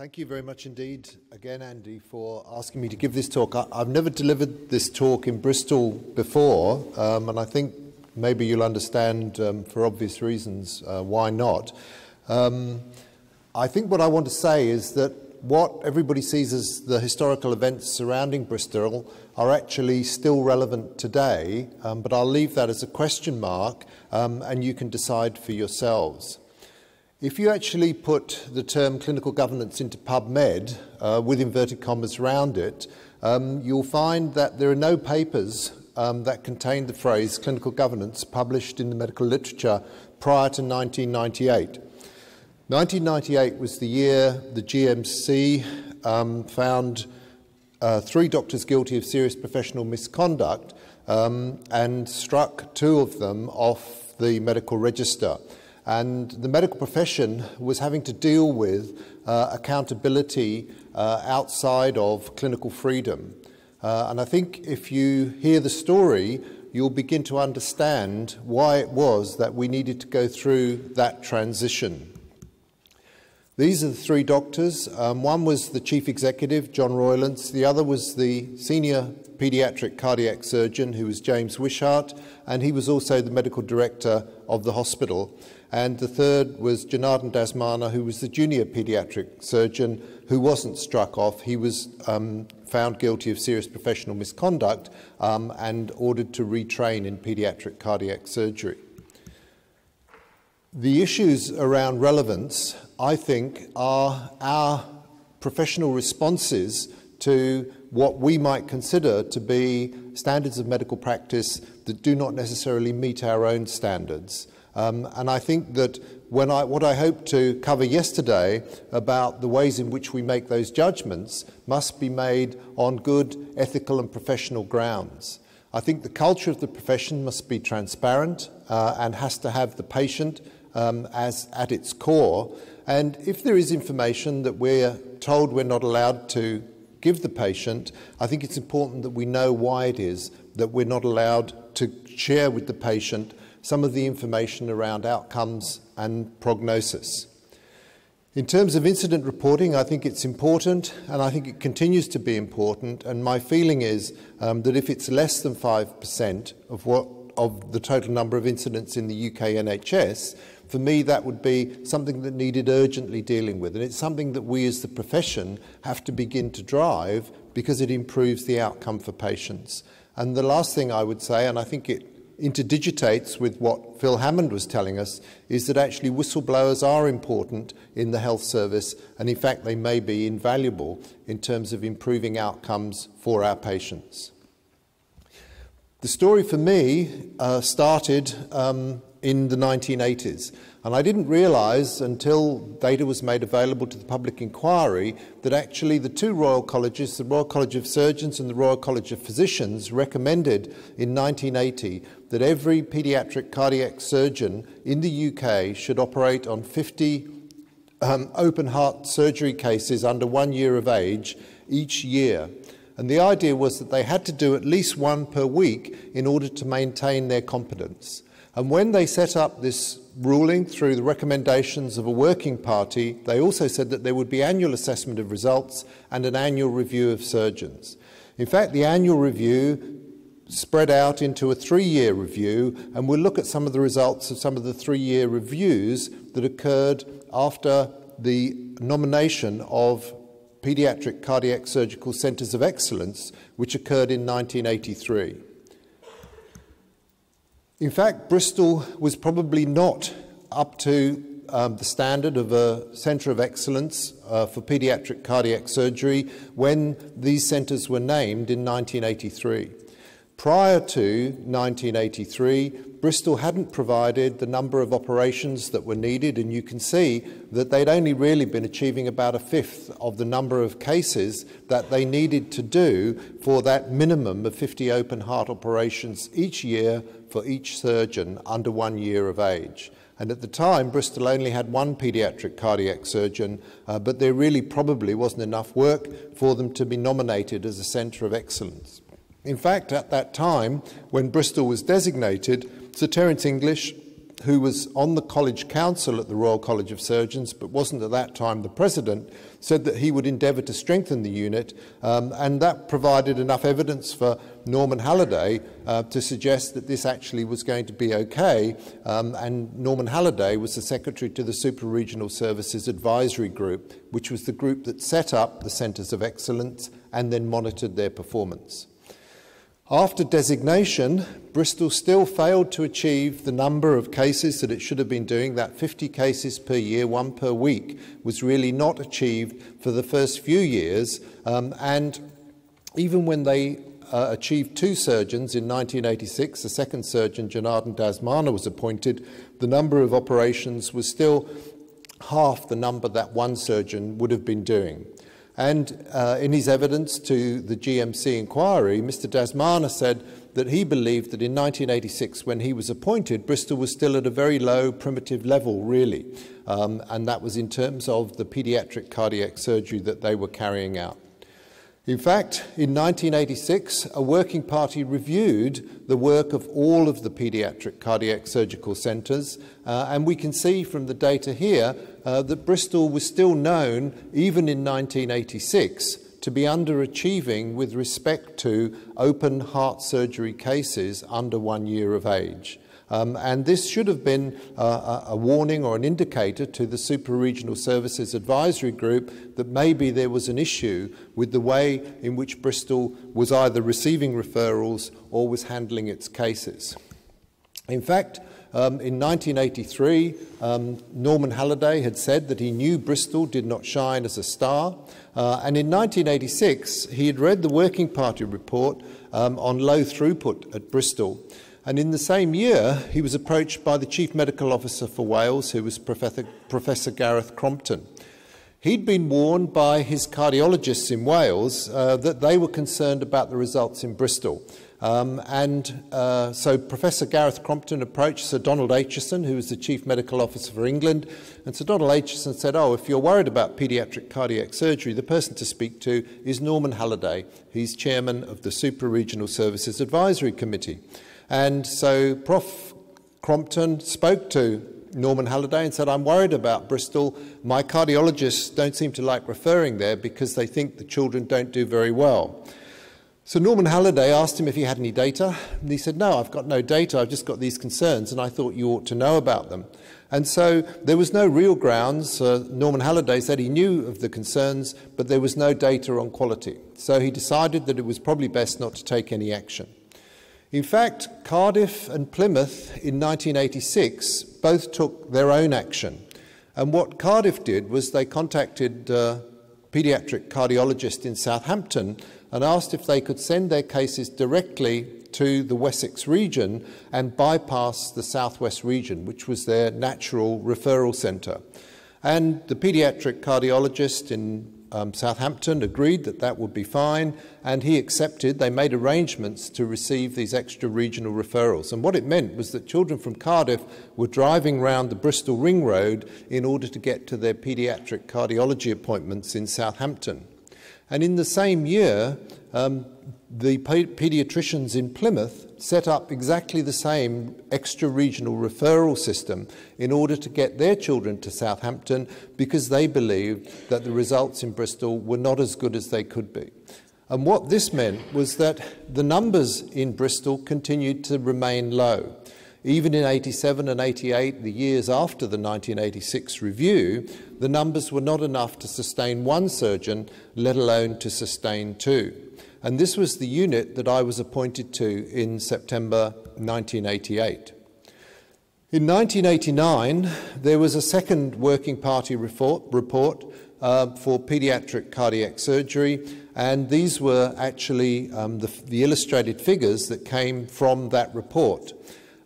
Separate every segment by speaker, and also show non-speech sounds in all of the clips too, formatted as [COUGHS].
Speaker 1: Thank you very much indeed, again, Andy, for asking me to give this talk. I, have never delivered this talk in Bristol before, um, and I think maybe you'll understand um, for obvious reasons uh, why not. Um, I think what I want to say is that what everybody sees as the historical events surrounding Bristol are actually still relevant today, um, but I'll leave that as a question mark um, and you can decide for yourselves. If you actually put the term clinical governance into PubMed, uh, with inverted commas around it, um, you'll find that there are no papers um, that contain the phrase clinical governance published in the medical literature prior to 1998. 1998 was the year the GMC um, found uh, three doctors guilty of serious professional misconduct um, and struck two of them off the medical register. And the medical profession was having to deal with uh, accountability uh, outside of clinical freedom. Uh, and I think if you hear the story, you'll begin to understand why it was that we needed to go through that transition. These are the three doctors. Um, one was the chief executive, John Roylance. The other was the senior paediatric cardiac surgeon, who was James Wishart, and he was also the medical director of the hospital. And the third was Janardhan Dasmana, who was the junior paediatric surgeon who wasn't struck off. He was um, found guilty of serious professional misconduct um, and ordered to retrain in paediatric cardiac surgery. The issues around relevance, I think, are our professional responses to what we might consider to be standards of medical practice that do not necessarily meet our own standards. Um, and I think that when I, what I hope to cover yesterday about the ways in which we make those judgments must be made on good ethical and professional grounds. I think the culture of the profession must be transparent uh, and has to have the patient um, as at its core. And if there is information that we're told we're not allowed to give the patient, I think it's important that we know why it is that we're not allowed to share with the patient some of the information around outcomes and prognosis. In terms of incident reporting, I think it's important and I think it continues to be important. And my feeling is um, that if it's less than 5% of, what, of the total number of incidents in the UK NHS, for me that would be something that needed urgently dealing with. And it's something that we as the profession have to begin to drive because it improves the outcome for patients. And the last thing I would say, and I think it interdigitates with what Phil Hammond was telling us is that actually whistleblowers are important in the health service and in fact they may be invaluable in terms of improving outcomes for our patients. The story for me uh, started um, in the 1980s. And I didn't realize until data was made available to the public inquiry that actually the two Royal Colleges, the Royal College of Surgeons and the Royal College of Physicians, recommended in 1980 that every paediatric cardiac surgeon in the UK should operate on 50 um, open heart surgery cases under one year of age each year. And the idea was that they had to do at least one per week in order to maintain their competence. And when they set up this ruling through the recommendations of a working party, they also said that there would be annual assessment of results and an annual review of surgeons. In fact, the annual review spread out into a three-year review, and we'll look at some of the results of some of the three-year reviews that occurred after the nomination of Paediatric Cardiac Surgical Centres of Excellence, which occurred in 1983. In fact, Bristol was probably not up to um, the standard of a centre of excellence uh, for paediatric cardiac surgery when these centres were named in 1983. Prior to 1983, Bristol hadn't provided the number of operations that were needed, and you can see that they'd only really been achieving about a fifth of the number of cases that they needed to do for that minimum of 50 open heart operations each year for each surgeon under one year of age. And at the time, Bristol only had one paediatric cardiac surgeon, uh, but there really probably wasn't enough work for them to be nominated as a centre of excellence. In fact, at that time, when Bristol was designated, Sir Terence English who was on the college council at the Royal College of Surgeons but wasn't at that time the president, said that he would endeavour to strengthen the unit, um, and that provided enough evidence for Norman Halliday uh, to suggest that this actually was going to be okay. Um, and Norman Halliday was the secretary to the Super Regional Services Advisory Group, which was the group that set up the Centres of Excellence and then monitored their performance. After designation, Bristol still failed to achieve the number of cases that it should have been doing. That 50 cases per year, one per week, was really not achieved for the first few years. Um, and even when they uh, achieved two surgeons in 1986, the second surgeon, Janardhan Dasmana, was appointed, the number of operations was still half the number that one surgeon would have been doing. And uh, in his evidence to the GMC inquiry, Mr. Dasmana said that he believed that in 1986, when he was appointed, Bristol was still at a very low primitive level, really. Um, and that was in terms of the pediatric cardiac surgery that they were carrying out. In fact, in 1986, a working party reviewed the work of all of the pediatric cardiac surgical centres, uh, and we can see from the data here uh, that Bristol was still known, even in 1986, to be underachieving with respect to open heart surgery cases under one year of age. Um, and this should have been a warning or an indicator to the Super Regional Services Advisory Group that maybe there was an issue with the way in which Bristol was either receiving referrals or was handling its cases. In fact, um, in 1983, um, Norman Halliday had said that he knew Bristol did not shine as a star. Uh, and in 1986, he had read the Working Party report um, on low throughput at Bristol. And in the same year, he was approached by the Chief Medical Officer for Wales, who was Professor, Professor Gareth Crompton. He'd been warned by his cardiologists in Wales uh, that they were concerned about the results in Bristol. Um, and uh, so Professor Gareth Crompton approached Sir Donald Acheson, who was the Chief Medical Officer for England, and Sir Donald Acheson said, oh, if you're worried about paediatric cardiac surgery, the person to speak to is Norman Halliday. He's chairman of the Super Regional Services Advisory Committee. And so Prof. Crompton spoke to Norman Halliday and said, I'm worried about Bristol. My cardiologists don't seem to like referring there because they think the children don't do very well. So Norman Halliday asked him if he had any data, and he said, No, I've got no data, I've just got these concerns, and I thought you ought to know about them. And so there was no real grounds. Uh, Norman Halliday said he knew of the concerns, but there was no data on quality. So he decided that it was probably best not to take any action. In fact, Cardiff and Plymouth in 1986 both took their own action. And what Cardiff did was they contacted a paediatric cardiologist in Southampton and asked if they could send their cases directly to the Wessex region and bypass the Southwest region, which was their natural referral centre. And the paediatric cardiologist in um, Southampton agreed that that would be fine, and he accepted. They made arrangements to receive these extra regional referrals. And what it meant was that children from Cardiff were driving round the Bristol Ring Road in order to get to their paediatric cardiology appointments in Southampton. And in the same year, um, the paediatricians in Plymouth set up exactly the same extra regional referral system in order to get their children to Southampton because they believed that the results in Bristol were not as good as they could be. And what this meant was that the numbers in Bristol continued to remain low. Even in 87 and 88, the years after the 1986 review, the numbers were not enough to sustain one surgeon, let alone to sustain two. And this was the unit that I was appointed to in September 1988. In 1989, there was a second working party report, report uh, for paediatric cardiac surgery, and these were actually um, the, the illustrated figures that came from that report.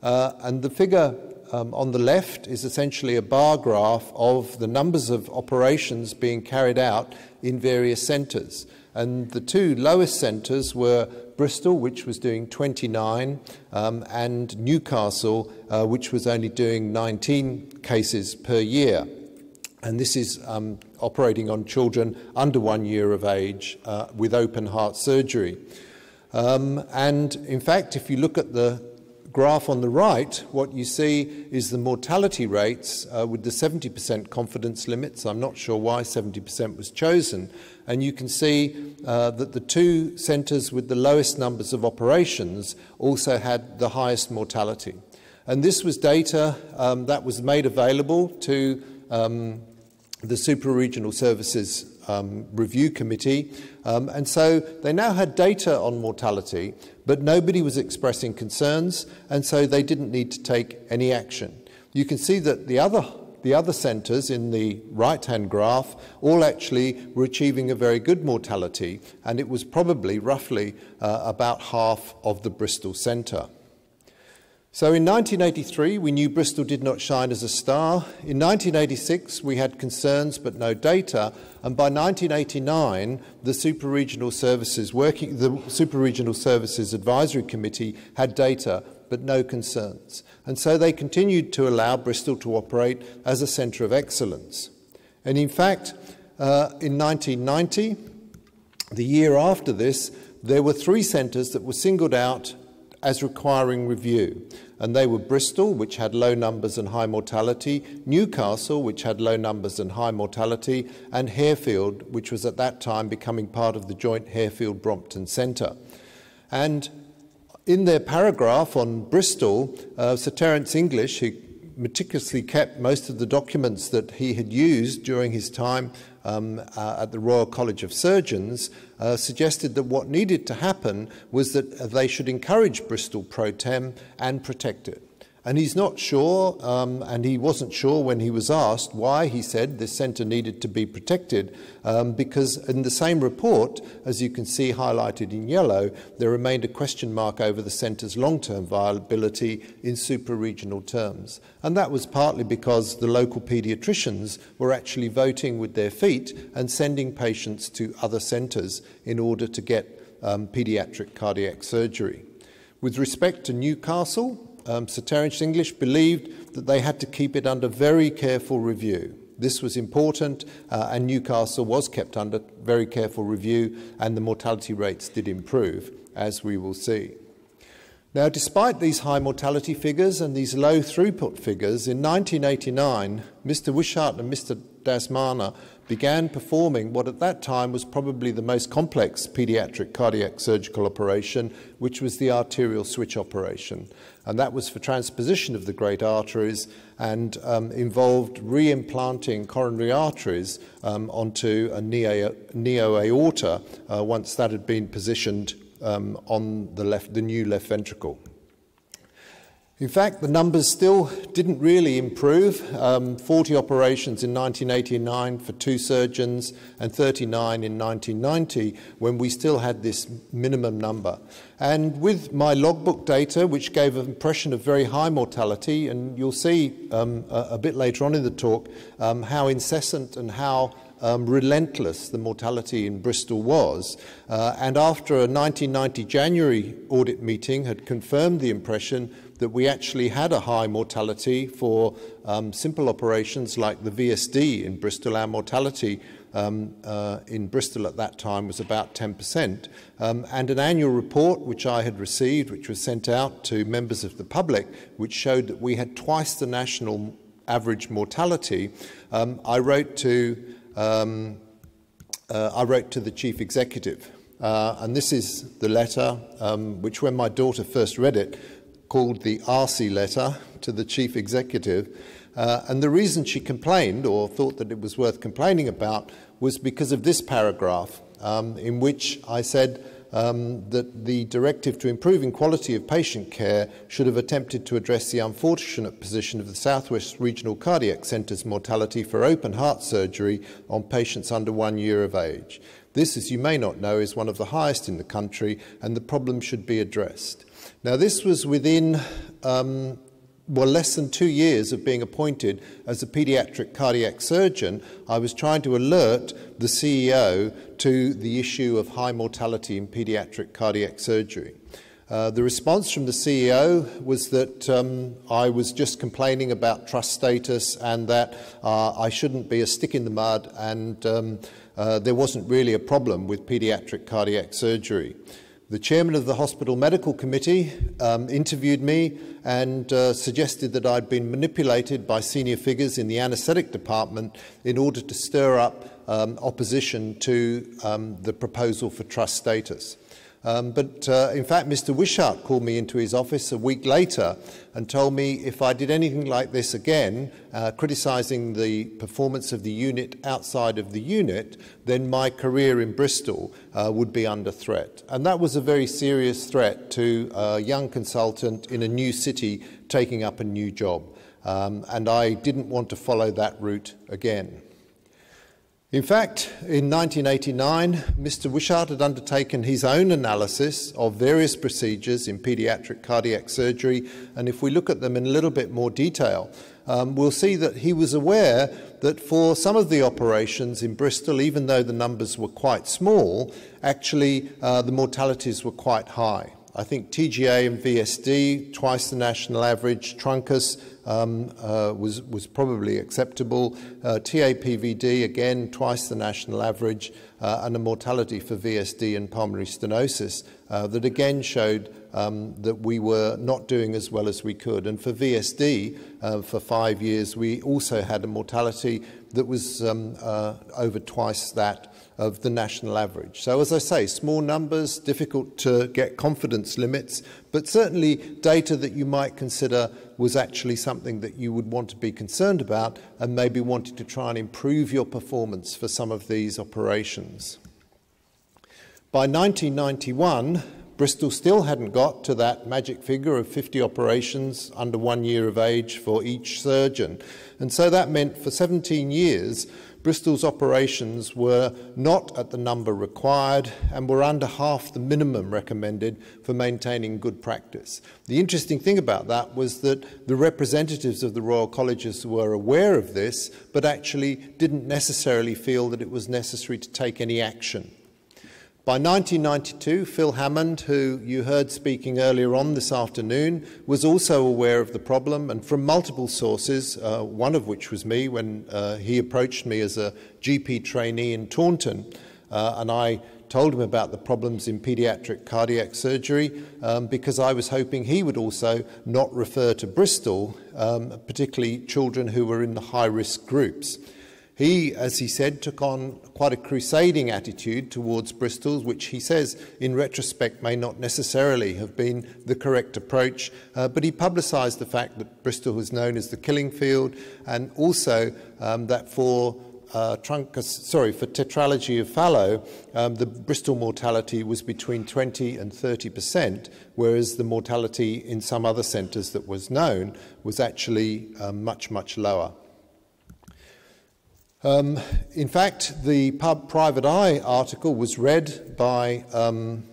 Speaker 1: Uh, and the figure um, on the left is essentially a bar graph of the numbers of operations being carried out in various centres. And the two lowest centres were Bristol, which was doing 29, um, and Newcastle, uh, which was only doing 19 cases per year. And this is um, operating on children under one year of age uh, with open heart surgery. Um, and in fact, if you look at the graph on the right, what you see is the mortality rates uh, with the 70% confidence limits. I'm not sure why 70% was chosen. And you can see uh, that the two centres with the lowest numbers of operations also had the highest mortality. And this was data um, that was made available to um, the Super Regional Services um, Review Committee. Um, and so they now had data on mortality, but nobody was expressing concerns, and so they didn't need to take any action. You can see that the other the other centres in the right-hand graph all actually were achieving a very good mortality, and it was probably roughly uh, about half of the Bristol centre. So in 1983, we knew Bristol did not shine as a star. In 1986, we had concerns but no data. And by 1989, the Super Regional Services working, the Super Regional Services Advisory Committee had data but no concerns. And so they continued to allow Bristol to operate as a centre of excellence. And in fact, uh, in 1990, the year after this, there were three centres that were singled out as requiring review. And they were Bristol, which had low numbers and high mortality, Newcastle, which had low numbers and high mortality, and Harefield, which was at that time becoming part of the joint Harefield Brompton Centre. And in their paragraph on Bristol, uh, Sir Terence English, who meticulously kept most of the documents that he had used during his time um, uh, at the Royal College of Surgeons, uh, suggested that what needed to happen was that they should encourage Bristol pro tem and protect it. And he's not sure, um, and he wasn't sure when he was asked why he said this centre needed to be protected, um, because in the same report, as you can see highlighted in yellow, there remained a question mark over the centre's long term viability in super regional terms. And that was partly because the local paediatricians were actually voting with their feet and sending patients to other centres in order to get um, paediatric cardiac surgery. With respect to Newcastle, um, Sir Terence English believed that they had to keep it under very careful review. This was important, uh, and Newcastle was kept under very careful review, and the mortality rates did improve, as we will see. Now, despite these high mortality figures and these low throughput figures, in 1989, Mr. Wishart and Mr. Dasmana began performing what at that time was probably the most complex pediatric cardiac surgical operation, which was the arterial switch operation. And that was for transposition of the great arteries and um, involved re-implanting coronary arteries um, onto a neo-aorta uh, once that had been positioned um, on the, left, the new left ventricle. In fact, the numbers still didn't really improve. Um, 40 operations in 1989 for two surgeons and 39 in 1990 when we still had this minimum number. And with my logbook data, which gave an impression of very high mortality, and you'll see um, a, a, bit later on in the talk um, how incessant and how um, relentless the mortality in Bristol was. Uh, and after a 1990 January audit meeting had confirmed the impression that we actually had a high mortality for um, simple operations like the VSD in Bristol. Our mortality um, uh, in Bristol at that time was about 10%. Um, and an annual report which I had received, which was sent out to members of the public, which showed that we had twice the national average mortality, um, I wrote to um, uh, I wrote to the chief executive. Uh, and this is the letter, um, which when my daughter first read it, called the RC letter to the chief executive. Uh, and the reason she complained or thought that it was worth complaining about was because of this paragraph, um, in which I said um, that the directive to improving quality of patient care should have attempted to address the unfortunate position of the Southwest Regional Cardiac Centre's mortality for open heart surgery on patients under one year of age. This, as you may not know, is one of the highest in the country, and the problem should be addressed. Now, this was within um, well, less than two years of being appointed as a pediatric cardiac surgeon, I was trying to alert the CEO to the issue of high mortality in pediatric cardiac surgery. Uh, the response from the CEO was that um, I was just complaining about trust status and that uh, I shouldn't be a stick in the mud and um, uh, there wasn't really a problem with pediatric cardiac surgery. The chairman of the hospital medical committee um, interviewed me and uh, suggested that I'd been manipulated by senior figures in the anaesthetic department in order to stir up um, opposition to um, the proposal for trust status. Um, but uh, in fact, Mr. Wishart called me into his office a week later and told me if I did anything like this again, uh, criticising the performance of the unit outside of the unit, then my career in Bristol uh, would be under threat. And that was a very serious threat to a young consultant in a new city taking up a new job. Um, and I didn't want to follow that route again. In fact, in 1989, Mr. Wishart had undertaken his own analysis of various procedures in paediatric cardiac surgery, and if we look at them in a little bit more detail, um, we'll see that he was aware that for some of the operations in Bristol, even though the numbers were quite small, actually uh, the mortalities were quite high. I think TGA and VSD, twice the national average, truncus um, uh, was, was probably acceptable. Uh, TAPVD, again, twice the national average, uh, and a mortality for VSD and pulmonary stenosis uh, that again showed um, that we were not doing as well as we could. And for VSD, uh, for five years, we also had a mortality that was um, uh, over twice that of the national average. So, as I say, small numbers, difficult to get confidence limits, but certainly data that you might consider was actually something that you would want to be concerned about and maybe wanted to try and improve your performance for some of these operations. By 1991, Bristol still hadn't got to that magic figure of 50 operations under one year of age for each surgeon. And so that meant for 17 years, Bristol's operations were not at the number required and were under half the minimum recommended for maintaining good practice. The interesting thing about that was that the representatives of the Royal Colleges were aware of this, but actually didn't necessarily feel that it was necessary to take any action. By 1992, Phil Hammond, who you heard speaking earlier on this afternoon, was also aware of the problem, and from multiple sources, uh, one of which was me when uh, he approached me as a GP trainee in Taunton, uh, and I told him about the problems in paediatric cardiac surgery um, because I was hoping he would also not refer to Bristol, um, particularly children who were in the high risk groups. He, as he said, took on quite a crusading attitude towards Bristol, which he says, in retrospect, may not necessarily have been the correct approach. Uh, but he publicised the fact that Bristol was known as the killing field, and also um, that for uh, sorry, for tetralogy of Fallot, um, the Bristol mortality was between 20 and 30 percent, whereas the mortality in some other centres that was known was actually um, much, much lower. Um, in fact, the pub Private Eye article was read by um,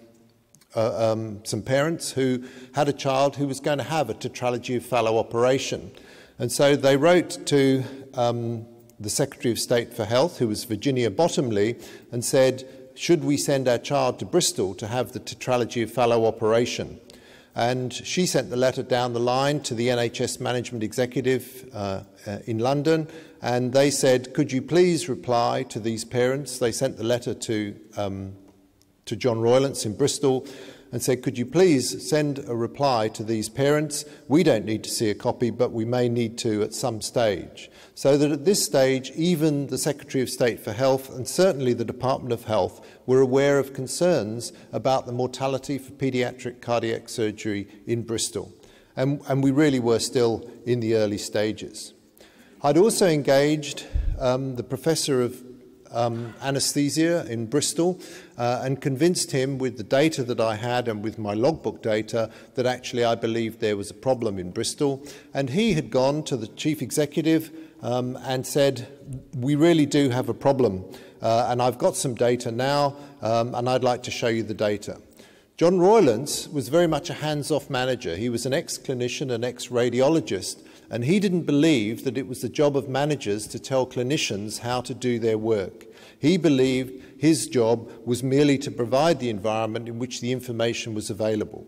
Speaker 1: uh, um, some parents who had a child who was going to have a tetralogy of Fallot operation. And so they wrote to um, the Secretary of State for Health, who was Virginia Bottomley, and said, should we send our child to Bristol to have the tetralogy of Fallot operation? And she sent the letter down the line to the NHS Management Executive uh, uh, in London, and they said, Could you please reply to these parents? They sent the letter to, um, to John Roylance in Bristol and said, Could you please send a reply to these parents? We don't need to see a copy, but we may need to at some stage. So that at this stage, even the Secretary of State for Health and certainly the Department of Health were aware of concerns about the mortality for paediatric cardiac surgery in Bristol. And, and we really were still in the early stages. I'd also engaged um, the professor of um, anesthesia in Bristol uh, and convinced him with the data that I had and with my logbook data that actually I believed there was a problem in Bristol. And he had gone to the chief executive um, and said, We really do have a problem. Uh, and I've got some data now, um, and I'd like to show you the data. John Roylance was very much a hands off manager. He was an ex clinician, an ex radiologist, and he didn't believe that it was the job of managers to tell clinicians how to do their work. He believed his job was merely to provide the environment in which the information was available.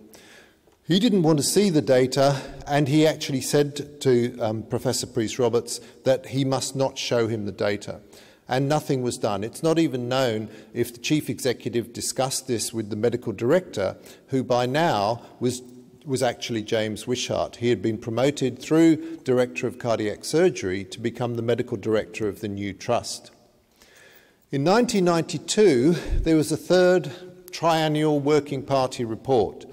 Speaker 1: He didn't want to see the data, and he actually said to um, Professor Prys-Roberts that he must not show him the data. and nothing was done. It's not even known if the chief executive discussed this with the medical director, who by now was, was actually James Wishart. He had been promoted through Director of Cardiac Surgery to become the medical director of the new trust. In 1992, there was a third triennial Working Party report,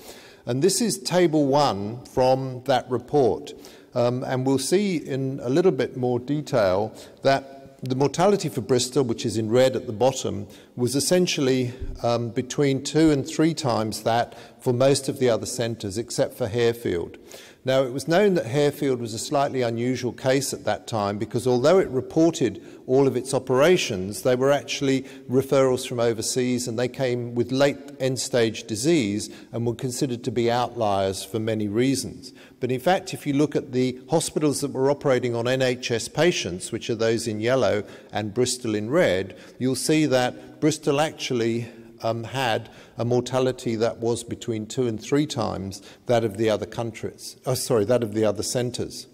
Speaker 1: and this is Table 1 from that report. Um, and we'll see in a little bit more detail that the mortality for Bristol, which is in red at the bottom, was essentially um, between two and three times that for most of the other centres, except for Harefield. Now, it was known that Harefield was a slightly unusual case at that time because although it reported all of its operations, they were actually referrals from overseas and they came with late end stage disease and were considered to be outliers for many reasons. But in fact, if you look at the hospitals that were operating on NHS patients, which are those in yellow and Bristol in red, you'll see that Bristol actually um, had a mortality that was between two and three times that of the other countries. Oh, sorry, that of the other centres.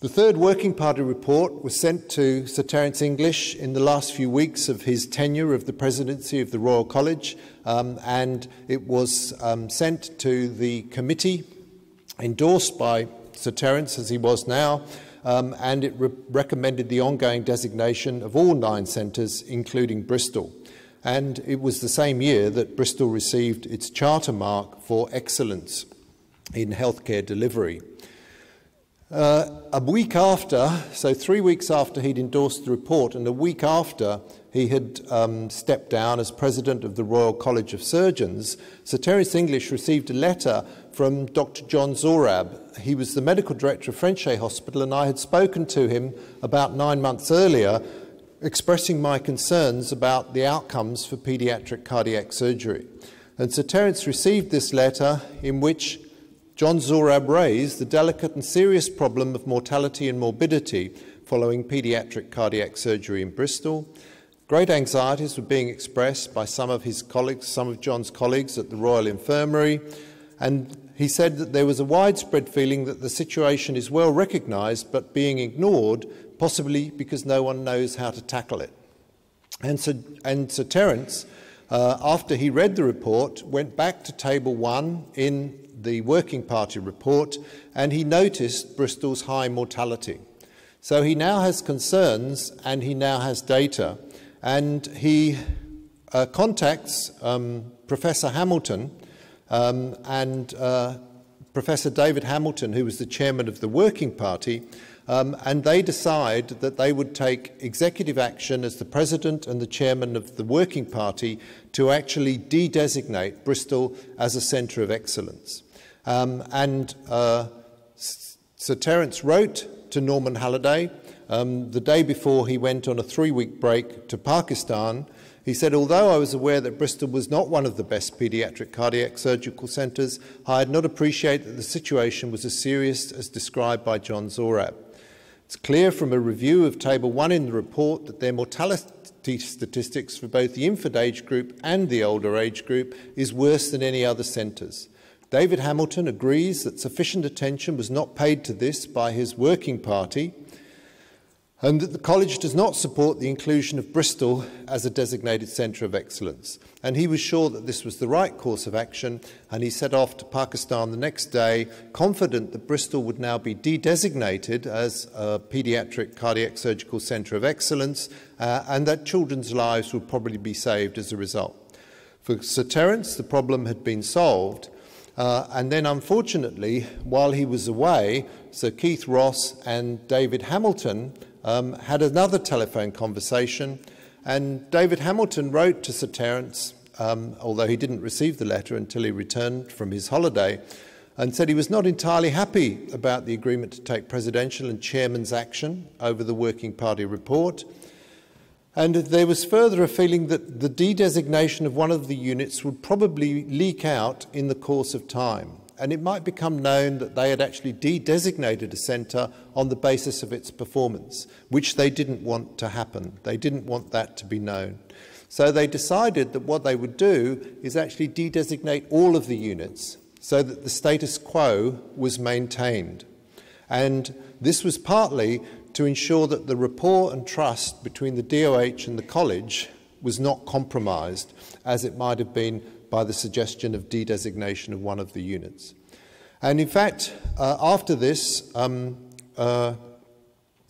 Speaker 1: The third Working Party report was sent to Sir Terence English in the last few weeks of his tenure of the presidency of the Royal College, um, and it was um, sent to the committee, endorsed by Sir Terence as he was now, um, and it re recommended the ongoing designation of all nine centres, including Bristol and it was the same year that Bristol received its charter mark for excellence in healthcare delivery. Uh, a week after, so three weeks after he'd endorsed the report, and a week after he had um, stepped down as president of the Royal College of Surgeons, Sir Terence English received a letter from Dr. John Zorab. He was the medical director of Frenchay Hospital, and I had spoken to him about nine months earlier expressing my concerns about the outcomes for paediatric cardiac surgery. And Sir Terence received this letter in which John Zorab raised the delicate and serious problem of mortality and morbidity following paediatric cardiac surgery in Bristol. Great anxieties were being expressed by some of his colleagues, some of John's colleagues at the Royal Infirmary, and he said that there was a widespread feeling that the situation is well recognised but being ignored possibly because no one knows how to tackle it. And Sir, and Sir Terence, uh, after he read the report, went back to Table 1 in the Working Party report and he noticed Bristol's high mortality. So he now has concerns and he now has data. And he uh, contacts um, Professor Hamilton um, and uh, Professor David Hamilton, who was the chairman of the Working Party, um, and they decide that they would take executive action as the president and the chairman of the Working Party to actually de designate Bristol as a centre of excellence. Um, and uh, Sir Terence wrote to Norman Halliday um, the day before he went on a three week break to Pakistan. He said, Although I was aware that Bristol was not one of the best paediatric cardiac surgical centres, I had not appreciated that the situation was as serious as described by John Zorab. It's clear from a review of Table 1 in the report that their mortality statistics for both the infant age group and the older age group is worse than any other centres. David Hamilton agrees that sufficient attention was not paid to this by his working party and that the college does not support the inclusion of Bristol as a designated centre of excellence. And he was sure that this was the right course of action, and he set off to Pakistan the next day, confident that Bristol would now be de-designated as a paediatric cardiac surgical centre of excellence, uh, and that children's lives would probably be saved as a result. For Sir Terence, the problem had been solved, uh, and then, unfortunately, while he was away, Sir Keith Ross and David Hamilton um, had another telephone conversation, and David Hamilton wrote to Sir Terence, um, although he didn't receive the letter until he returned from his holiday, and said he was not entirely happy about the agreement to take presidential and chairman's action over the Working Party report. And there was further a feeling that the de designation of one of the units would probably leak out in the course of time and it might become known that they had actually de-designated a centre on the basis of its performance, which they didn't want to happen. They didn't want that to be known. So they decided that what they would do is actually de-designate all of the units so that the status quo was maintained. And this was partly to ensure that the rapport and trust between the DOH and the college was not compromised, as it might have been by the suggestion of de-designation of one of the units. And in fact, uh, after this, um, uh,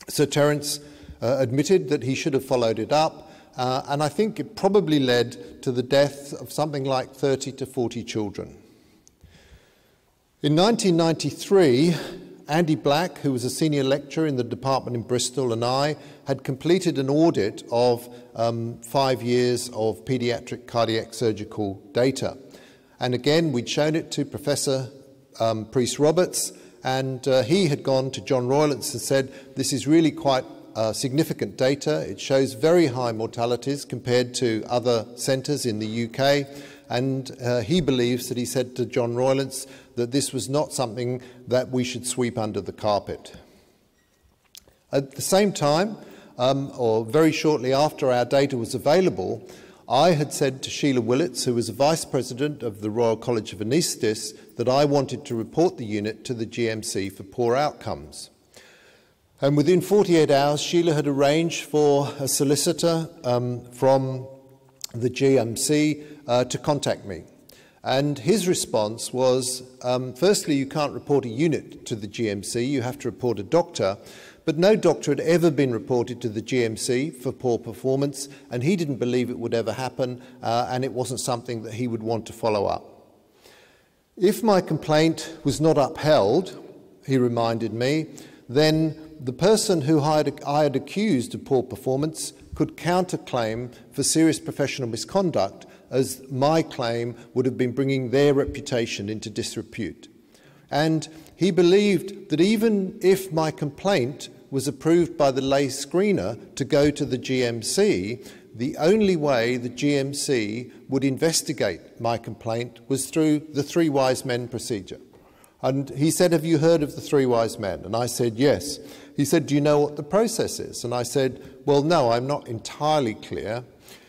Speaker 1: Sir Terence uh, admitted that he should have followed it up, uh, and I think it probably led to the death of something like 30 to 40 children. In 1993, Andy Black, who was a senior lecturer in the department in Bristol, and I had completed an audit of um, five years of paediatric cardiac surgical data. And again, we'd shown it to Professor um, Prys-Roberts, and uh, he had gone to John Roylance and said, This is really quite uh, significant data. It shows very high mortalities compared to other centres in the UK. And uh, he believes that he said to John Roylance that this was not something that we should sweep under the carpet. At the same time, um, or very shortly after our data was available, I had said to Sheila Willatts, who was a vice president of the Royal College of Anaesthetists, that I wanted to report the unit to the GMC for poor outcomes. And within 48 hours, Sheila had arranged for a solicitor um, from the GMC uh, to contact me. And his response was um, firstly, you can't report a unit to the GMC, you have to report a doctor. But no doctor had ever been reported to the GMC for poor performance, and he didn't believe it would ever happen, uh, and it wasn't something that he would want to follow up. If my complaint was not upheld, he reminded me, then the person who I had, I had accused of poor performance could counterclaim for serious professional misconduct as my claim would have been bringing their reputation into disrepute. And he believed that even if my complaint was approved by the lay screener to go to the GMC, the only way the GMC would investigate my complaint was through the three wise men procedure. And he said, Have you heard of the three wise men? And I said, Yes. He said, Do you know what the process is? And I said, Well, no, I'm not entirely clear.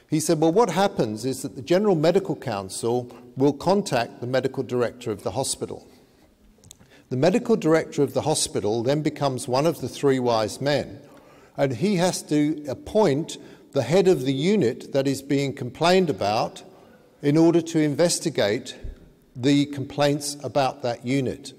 Speaker 1: He said, Well, what happens is that the General Medical Council will contact the medical director of the hospital. The medical director of the hospital then becomes one of the three wise men, and he has to appoint the head of the unit that is being complained about in order to investigate the complaints about that unit.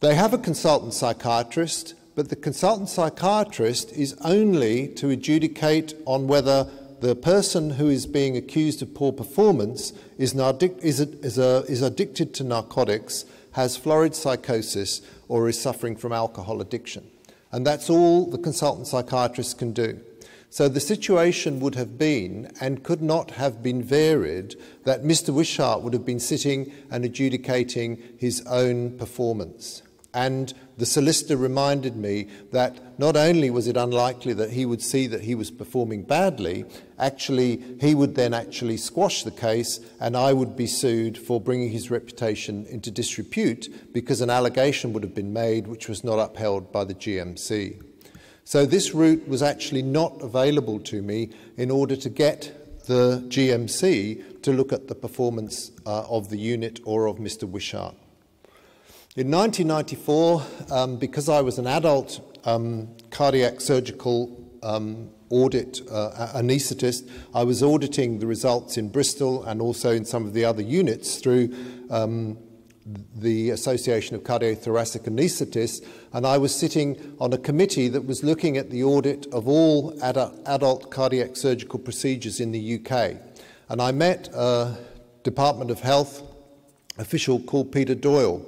Speaker 1: They have a consultant psychiatrist, but the consultant psychiatrist is only to adjudicate on whether the person who is being accused of poor performance is, is, is, a, is addicted to narcotics, has florid psychosis, or is suffering from alcohol addiction. And that's all the consultant psychiatrist can do. So the situation would have been, and could not have been varied, that Mr. Wishart would have been sitting and adjudicating his own performance. And the solicitor reminded me that not only was it unlikely that he would see that he was performing badly, actually, he would then actually squash the case and I would be sued for bringing his reputation into disrepute because an allegation would have been made which was not upheld by the GMC. So this route was actually not available to me in order to get the GMC to look at the performance uh, of the unit or of Mr. Wishart. In 1994, um, because I was an adult um, cardiac surgical um, audit uh, anaesthetist, I was auditing the results in Bristol and also in some of the other units through um, the Association of Cardiothoracic Anaesthetists, and I was sitting on a committee that was looking at the audit of all adult cardiac surgical procedures in the UK. And I met a Department of Health official called Peter Doyle.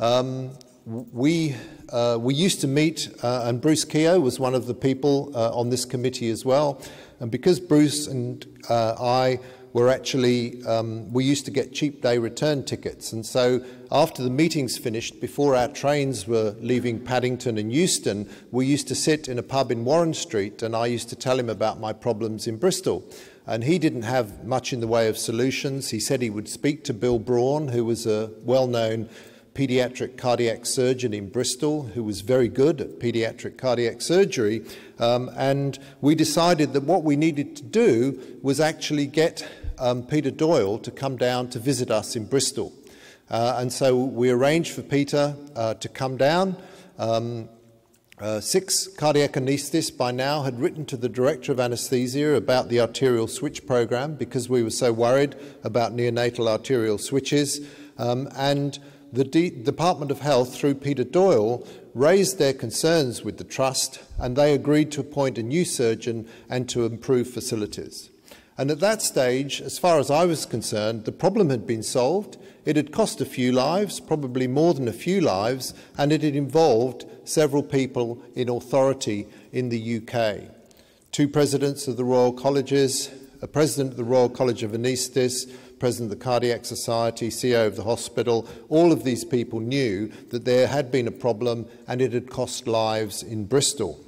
Speaker 1: Um, we, uh, we used to meet, uh, and Bruce Keogh was one of the people uh, on this committee as well. And because Bruce and uh, I were actually, um, we used to get cheap day return tickets. And so after the meetings finished, before our trains were leaving Paddington and Euston, we used to sit in a pub in Warren Street and I used to tell him about my problems in Bristol. And he didn't have much in the way of solutions. He said he would speak to Bill Brawn, who was a well known paediatric cardiac surgeon in Bristol who was very good at paediatric cardiac surgery. Um, and we decided that what we needed to do was actually get um, Peter Doyle to come down to visit us in Bristol. Uh, and so we arranged for Peter uh, to come down. Um, Uh, six cardiac anaesthetists by now had written to the director of anaesthesia about the arterial switch program because we were so worried about neonatal arterial switches. Um, and the D- Department of Health, through Peter Doyle, raised their concerns with the Trust and they agreed to appoint a new surgeon and to improve facilities. And at that stage, as far as I was concerned, the problem had been solved. It had cost a few lives, probably more than a few lives, and it had involved several people in authority in the UK. Two presidents of the Royal Colleges, a president of the Royal College of Anaesthetists, president of the Cardiac Society, CEO of the hospital, all of these people knew that there had been a problem and it had cost lives in Bristol.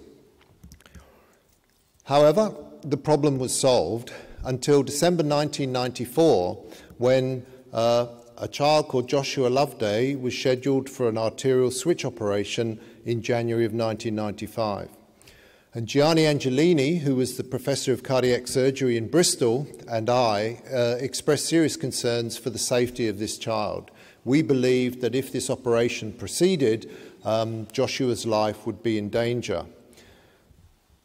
Speaker 1: However, the problem was solved until December 1994 when uh, a child called Joshua Loveday was scheduled for an arterial switch operation in January of 1995. And Gianni Angelini, who was the professor of cardiac surgery in Bristol, and I uh, expressed serious concerns for the safety of this child. We believed that if this operation proceeded, um, Joshua's life would be in danger.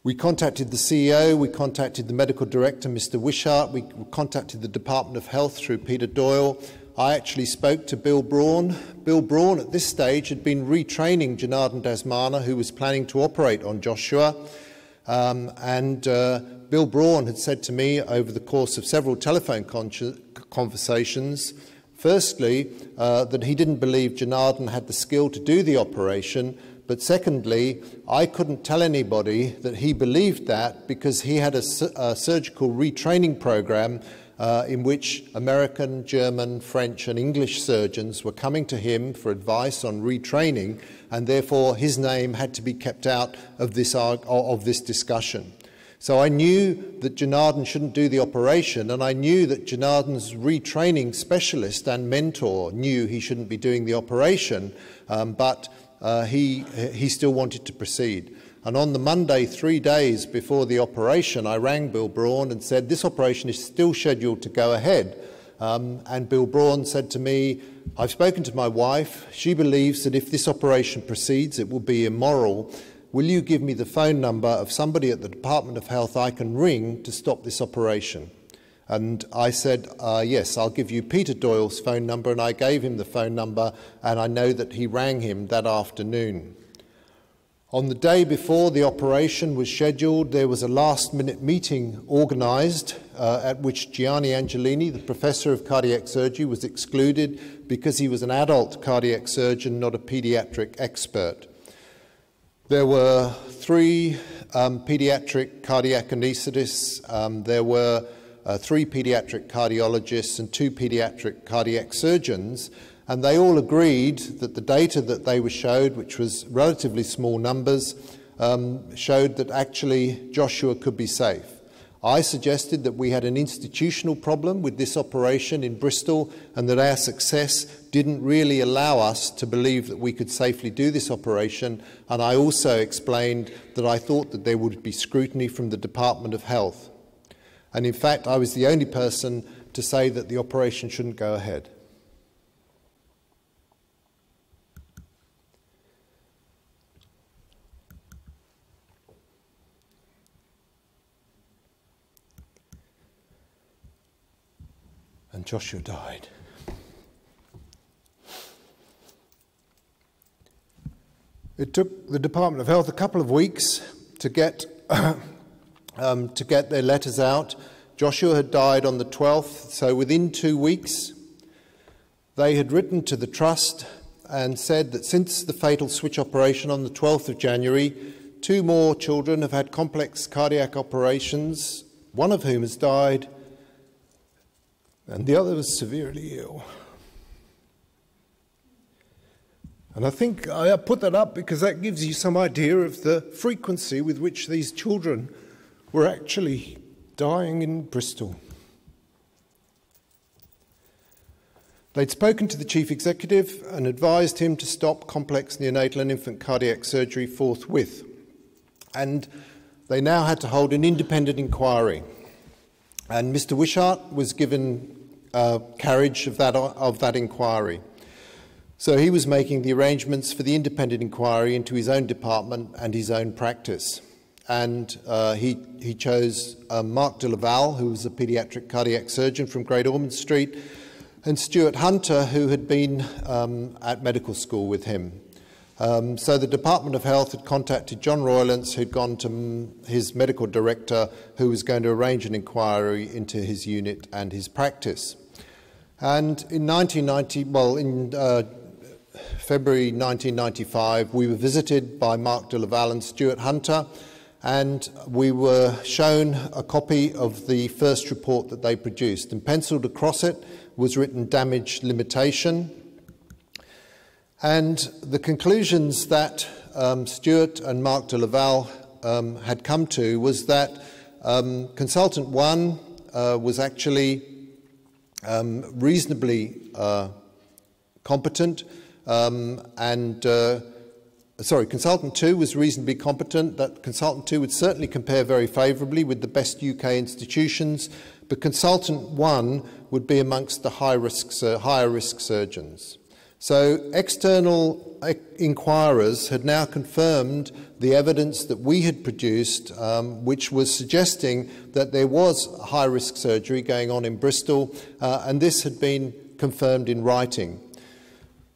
Speaker 1: We contacted the CEO, we contacted the medical director, Mr. Wisheart, we contacted the Department of Health through Peter Doyle, I actually spoke to Bill Brawn. Bill Brawn, at this stage, had been retraining Janardan Dhasmana, who was planning to operate on Joshua. Um, and uh, Bill Brawn had said to me over the course of several telephone conversations, firstly, uh, that he didn't believe Janardan had the skill to do the operation, but secondly, I couldn't tell anybody that he believed that because he had a, a surgical retraining program uh, in which American, German, French, and English surgeons were coming to him for advice on retraining, and therefore his name had to be kept out of this, of this discussion. So I knew that Janardan shouldn't do the operation, and I knew that Janardan's retraining specialist and mentor knew he shouldn't be doing the operation, um, but uh, he, he still wanted to proceed. And on the Monday, three days before the operation, I rang Bill Brawn and said, This operation is still scheduled to go ahead. Um, and Bill Brawn said to me, I've spoken to my wife. She believes that if this operation proceeds, it will be immoral. Will you give me the phone number of somebody at the Department of Health I can ring to stop this operation? And I said, uh, Yes, I'll give you Peter Doyle's phone number. And I gave him the phone number, and I know that he rang him that afternoon. On the day before the operation was scheduled, there was a last minute meeting organised uh, at which Gianni Angelini, the professor of cardiac surgery, was excluded because he was an adult cardiac surgeon, not a paediatric expert. There were three um, paediatric cardiac anaesthetists, um, there were uh, three paediatric cardiologists, and two paediatric cardiac surgeons and they all agreed that the data that they were showed, which was relatively small numbers, um, showed that actually Joshua could be safe. I suggested that we had an institutional problem with this operation in Bristol and that our success didn't really allow us to believe that we could safely do this operation. And I also explained that I thought that there would be scrutiny from the Department of Health. And in fact, I was the only person to say that the operation shouldn't go ahead. Joshua died. It took the Department of Health a couple of weeks to get, [COUGHS] um, to get their letters out. Joshua had died on the 12th, so within two weeks, they had written to the Trust and said that since the fatal switch operation on the 12th of January, two more children have had complex cardiac operations, one of whom has died, and the other was severely ill. And I think I put that up because that gives you some idea of the frequency with which these children were actually dying in Bristol. They'd spoken to the chief executive and advised him to stop complex neonatal and infant cardiac surgery forthwith. And they now had to hold an independent inquiry. And Mr. Wisheart was given uh, carriage of that, of that inquiry. So he was making the arrangements for the independent inquiry into his own department and his own practice. And uh, he, he chose uh, Marc de Leval, who was a paediatric cardiac surgeon from Great Ormond Street, and Stuart Hunter, who had been um, at medical school with him. Um, so the Department of Health had contacted John Roylance, who'd gone to his medical director, who was going to arrange an inquiry into his unit and his practice. And in 1990, well, in uh, February 1995, we were visited by Marc de Leval and Stuart Hunter, and we were shown a copy of the first report that they produced. And penciled across it was written damage limitation. And the conclusions that um, Stuart and Marc de Leval um, had come to was that um, consultant one uh, was actually um, reasonably uh, competent um, and uh, sorry, consultant two was reasonably competent. That consultant two would certainly compare very favourably with the best UK institutions, but consultant one would be amongst the high risk, higher risk surgeons. So external inquirers had now confirmed the evidence that we had produced, um, which was suggesting that there was high risk surgery going on in Bristol, uh, and this had been confirmed in writing.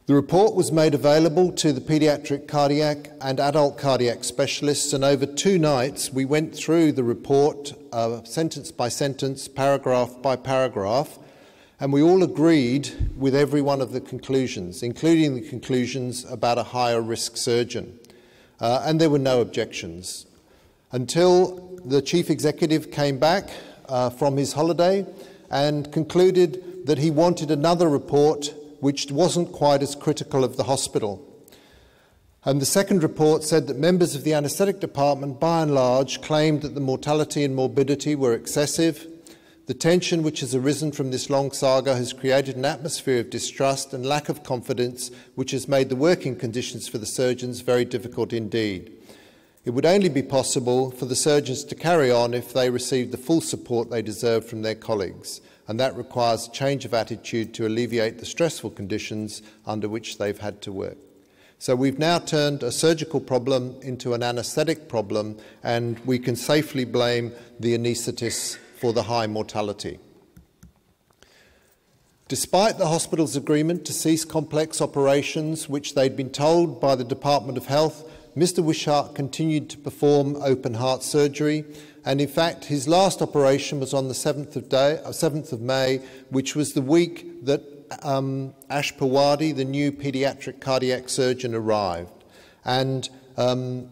Speaker 1: The report was made available to the paediatric cardiac and adult cardiac specialists, and over two nights we went through the report uh, sentence by sentence, paragraph by paragraph, and we all agreed with every one of the conclusions, including the conclusions about a higher risk surgeon. Uh, and there were no objections until the chief executive came back uh, from his holiday and concluded that he wanted another report which wasn't quite as critical of the hospital. And the second report said that members of the anaesthetic department, by and large, claimed that the mortality and morbidity were excessive. The tension which has arisen from this long saga has created an atmosphere of distrust and lack of confidence, which has made the working conditions for the surgeons very difficult indeed. It would only be possible for the surgeons to carry on if they received the full support they deserve from their colleagues and that requires change of attitude to alleviate the stressful conditions under which they've had to work. So we've now turned a surgical problem into an anaesthetic problem, and we can safely blame the anaesthetists for the high mortality. Despite the hospital's agreement to cease complex operations, which they'd been told by the Department of Health, Mr. Wisheart continued to perform open heart surgery and in fact, his last operation was on the 7th of, day, 7th uh, of May, which was the week that um, Ash Pawade, the new paediatric cardiac surgeon, arrived. And um,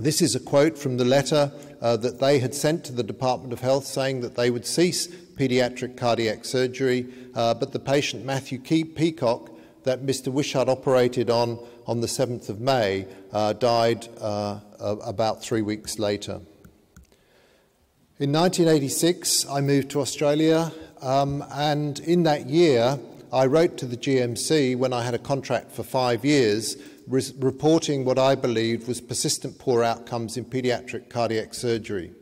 Speaker 1: this is a quote from the letter uh, that they had sent to the Department of Health saying that they would cease paediatric cardiac surgery, uh, but the patient Matthew Peacock that Mr. Wisheart operated on on the 7th of May uh, died uh, about three weeks later. In 1986, I moved to Australia, um, and in that year, I wrote to the GMC when I had a contract for five years, re reporting what I believed was persistent poor outcomes in paediatric cardiac surgery.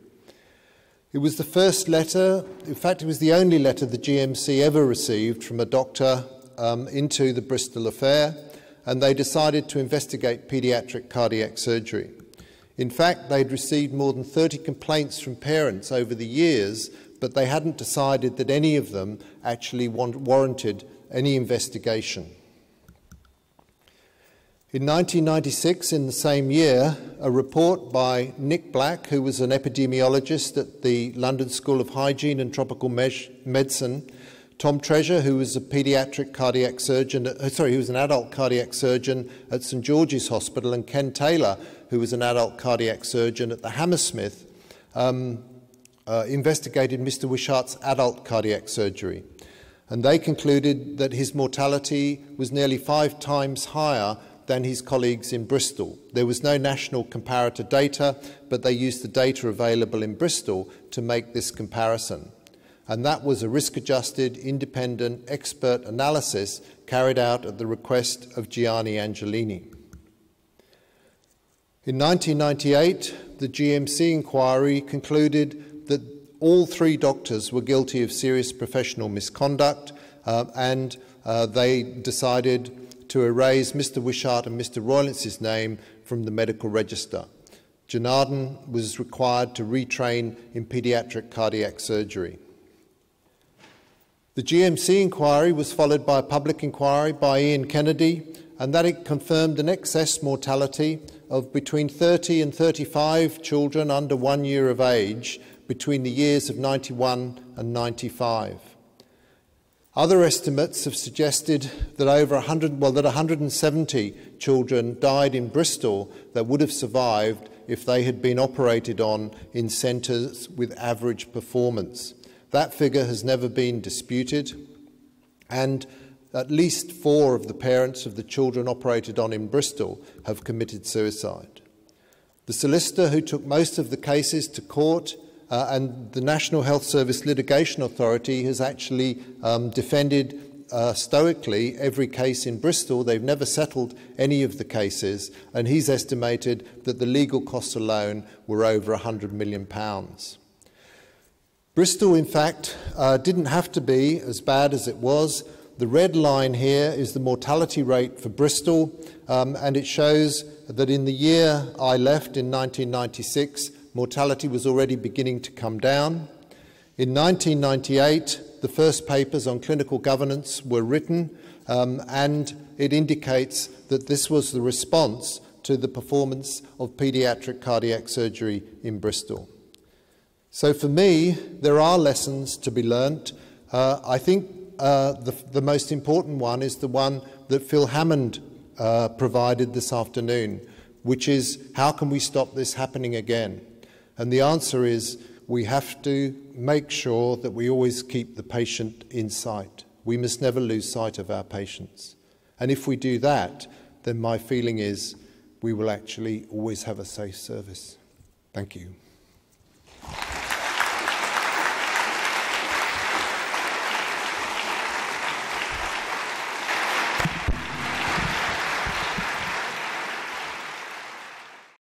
Speaker 1: It was the first letter, in fact, it was the only letter the GMC ever received from a doctor um, into the Bristol affair, and they decided to investigate paediatric cardiac surgery. In fact, they'd received more than 30 complaints from parents over the years, but they hadn't decided that any of them actually warranted any investigation. In 1996, in the same year, a report by Nick Black, who was an epidemiologist at the London School of Hygiene and Tropical Medicine, Tom Treasure, who was a paediatric cardiac surgeon, uh, sorry, he was an adult cardiac surgeon at St George's Hospital, and Ken Taylor, who was an adult cardiac surgeon at the Hammersmith, um, uh, investigated Mr. Wisheart's adult cardiac surgery. And they concluded that his mortality was nearly five times higher than his colleagues in Bristol. There was no national comparator data, but they used the data available in Bristol to make this comparison. And that was a risk adjusted, independent, expert analysis carried out at the request of Gianni Angelini. In 1998, the GMC inquiry concluded that all three doctors were guilty of serious professional misconduct uh, and uh, they decided to erase Mr. Wisheart and Mr. Roylance's name from the medical register. Janardan was required to retrain in paediatric cardiac surgery. The GMC inquiry was followed by a public inquiry by Ian Kennedy, and that it confirmed an excess mortality of between 30 and 35 children under one year of age between the years of 91 and 95. Other estimates have suggested that over 100, well, that 170 children died in Bristol that would have survived if they had been operated on in centres with average performance. That figure has never been disputed, and at least four of the parents of the children operated on in Bristol have committed suicide. The solicitor who took most of the cases to court uh, and the National Health Service Litigation Authority has actually um, defended uh, stoically every case in Bristol. They've never settled any of the cases, and he's estimated that the legal costs alone were over £100 million. Bristol, in fact, uh, didn't have to be as bad as it was. The red line here is the mortality rate for Bristol, um, and it shows that in the year I left in 1996, mortality was already beginning to come down. In 1998, the first papers on clinical governance were written, um, and it indicates that this was the response to the performance of paediatric cardiac surgery in Bristol. So, for me, there are lessons to be learnt. Uh, I think uh, the, the, most important one is the one that Phil Hammond uh, provided this afternoon, which is how can we stop this happening again? And the answer is we have to make sure that we always keep the patient in sight. We must never lose sight of our patients. And if we do that, then my feeling is we will actually always have a safe service. Thank you.